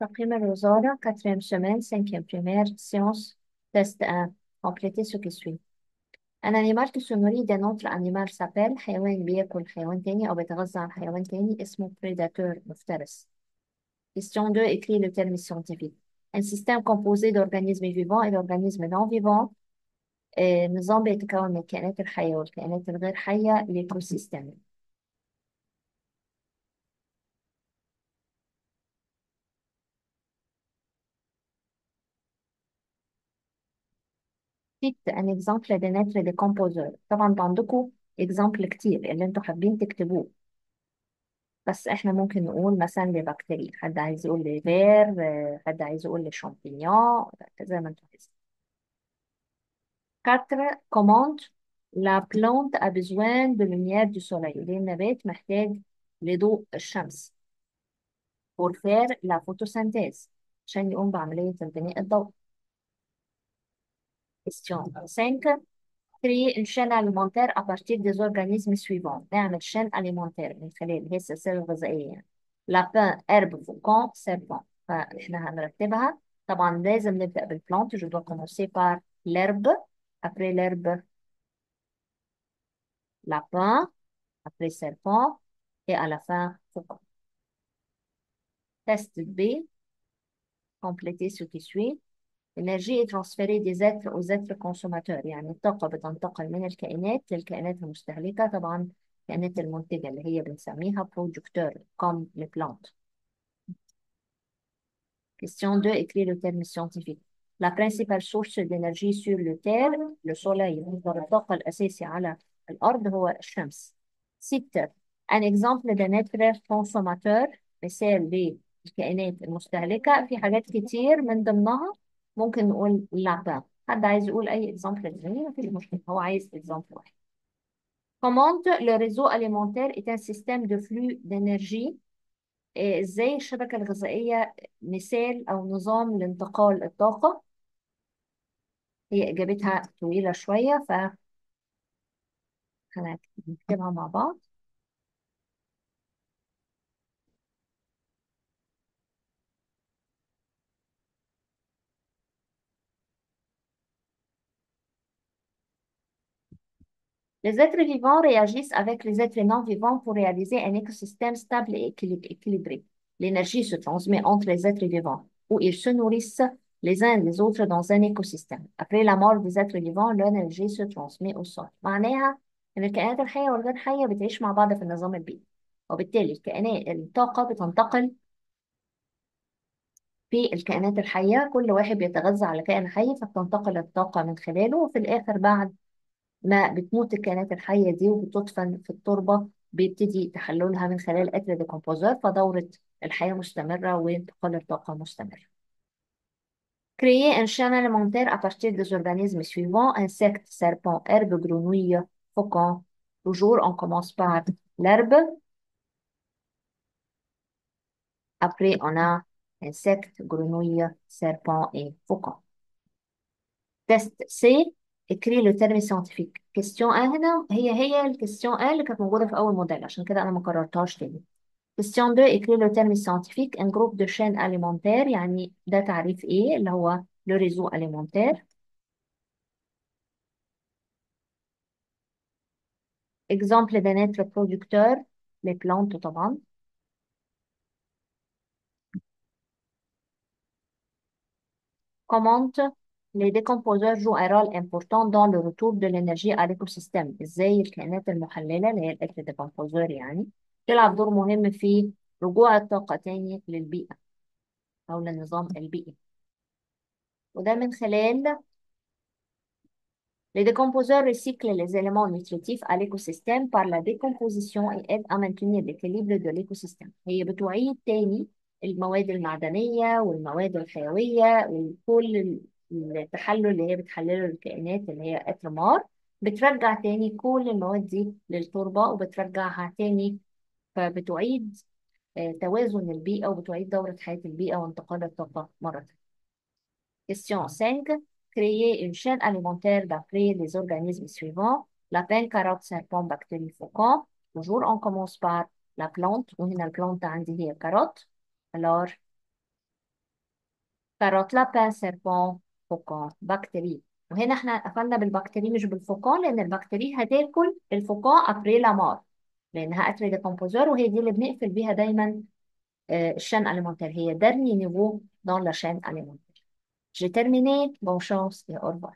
تقييم الوزارة quatrième semaine cinquième primaire sciences test 1 complétez ce qui suit Un animal qui se nourrit d'un autre animal s'appelle حيوان بياكل حيوان تاني أو بيتغذى على حيوان تاني اسمه prédateur مفترس Question 2 écrit le terme scientifique Un système composé d'organismes vivants et d'organismes non vivants آه، نظام بيتكون من الكائنات الحية والكائنات الغير حية l'écosystème Cite un exemple d'un être décomposeur طبعا أنتوا عندكم exemples كتير اللي أنتوا حابين تكتبوه. بس إحنا ممكن نقول مثلا لبكتيريا حد عايز يقول les vers آه، حد عايز يقول les champignons زي ما أنتوا عايزين. 4 Comment la plante a besoin de lumière du soleil. ليه النبات محتاج لضوء الشمس. Pour faire la photosynthèse. عشان يقوم بعملية البناء الضوئي. question 5 créer une chaîne alimentaire à partir des organismes suivants نعمل chaîne alimentaire من خلال هي السلسلة الغذائية يعني lapin herbe faucon serpent فاحنا هنرتبها طبعا لازم نبدأ بالبلانت je dois commencer par l'herbe après l'herbe lapin après serpent et à la fin faucon test B compléter ce qui suit L'énergie transférée des êtres aux êtres consommateurs يعني الطاقة بتنتقل من الكائنات للكائنات المستهلكة طبعا الكائنات المنتجة اللي هي بنسميها producteurs comme les plantes question 2 écrire le terme scientifique. La principale source d'énergie sur la terre le soleil مصدر الطاقه الاساسي على الأرض هو الشمس 6 an example de natural consommateur مثال للكائنات المستهلكه في حاجات كتير من ضمنها. ممكن نقول لابان حد عايز يقول أي example تاني مفيش مشكلة هو عايز example واحد. Commente le réseau alimentaire est un système de flux d'énergie. إيه، إزاي الشبكة الغذائية مثال أو نظام لانتقال الطاقة؟ هي إجابتها طويلة شوية ف هنكتبها مع بعض. Les êtres vivants réagissent avec les êtres non vivants pour réaliser un écosystème stable et équili- équilibré. L'énergie se transmet entre les êtres vivants, où ils se nourrissent les uns les autres dans un écosystème. Après la mort des êtres vivants, l'énergie se transmet au sol. إن الكائنات الحية والغير حية بتعيش مع بعض في النظام البيئي. وبالتالي الكائنات الطاقة بتنتقل في الكائنات الحية كل واحد بيتغذى على كائن حي فبتنتقل الطاقة من خلاله وفي الآخر بعد ما بتموت الكائنات الحية دي وبتدفن في التربة بيبتدي تحللها من خلال أكل ديكمبوزر فدورة الحياة مستمرة وانتقال الطاقة مستمر. Créer un chaîne alimentaire à partir des organismes suivants, insectes, serpents, herbes, grenouilles, faucons. Toujours, on commence par l'herbe. Après, on a insectes, grenouilles, serpents et faucons. Test C, écrit le terme scientifique. Question 1 هنا هي هي الكستيون 1 اللي كانت موجودة في أول موديل عشان كده أنا ما كررتهاش تاني. Question 2 écrit le terme scientifique un groupe de chaînes alimentaires يعني ده تعريف إيه اللي هو le réseau alimentaire exemple d'un être producteur les plantes طبعا commente les décomposeurs jouent un rôle important dans le retour de l'énergie à l'écosystème إزاي الكائنات المحللة اللي هي الاكل décomposeur يعني تلعب دور مهم في رجوع الطاقة تاني للبيئة أو للنظام البيئي وده من خلال Les décomposeurs recyclent les éléments nutritifs à l'écosystème par la décomposition et aident à maintenir l'équilibre de l'écosystème. هي بتعيد تاني المواد المعدنية والمواد الحيوية وكل التحلل اللي هي بتحلله الكائنات اللي هي أترمار بترجع تاني كل المواد دي للتربة وبترجعها تاني فبتعيد آه، توازن البيئة وبتعيد دورة حياة البيئة وانتقال الطاقة مرة تانية. Question 5. Créer une chaîne alimentaire d'après les organismes suivants. Lapin, carotte, serpent, bactérie, faucon. Toujours, on commence par la plante. وهنا ال plante عندي هي carotte. Alors, carotte, lapin, serpent faucon bactérie وهنا إحنا قفلنا بال bactérie مش بال faucon لأن ال bactérie هتاكل ال faucon après la mort لأنها être décomposeur وهي دي اللي بنقفل بيها دايما euh, chaîne alimentaire. هي dernier niveau dans la chaîne alimentaire. Terminé. Bonne chance et au revoir.